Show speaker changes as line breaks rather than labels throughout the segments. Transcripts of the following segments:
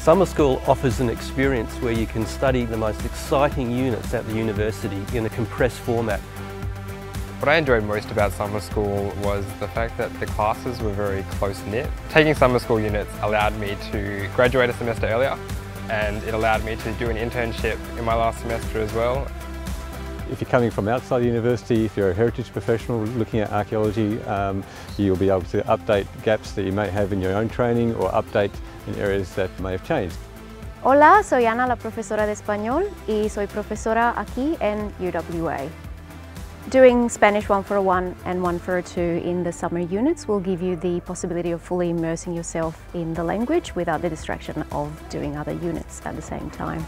Summer school offers an experience where you can study the most exciting units at the university in a compressed format.
What I enjoyed most about summer school was the fact that the classes were very close-knit. Taking summer school units allowed me to graduate a semester earlier and it allowed me to do an internship in my last semester as well.
If you're coming from outside the university, if you're a heritage professional looking at archaeology, um, you'll be able to update gaps that you may have in your own training or update in areas that may have changed.
Hola, soy Ana, la profesora de español y soy profesora aquí en UWA. Doing Spanish 141 and 142 in the summer units will give you the possibility of fully immersing yourself in the language without the distraction of doing other units at the same time.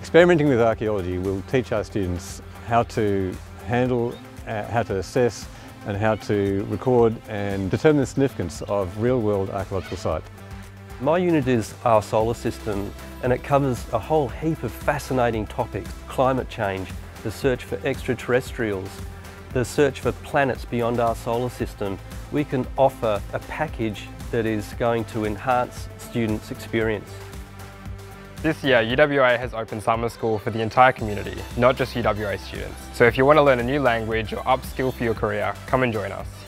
Experimenting with archaeology will teach our students how to handle, uh, how to assess and how to record and determine the significance of real-world archaeological sites.
My unit is our solar system and it covers a whole heap of fascinating topics. Climate change, the search for extraterrestrials, the search for planets beyond our solar system. We can offer a package that is going to enhance students' experience.
This year, UWA has opened summer school for the entire community, not just UWA students. So if you want to learn a new language or upskill for your career, come and join us.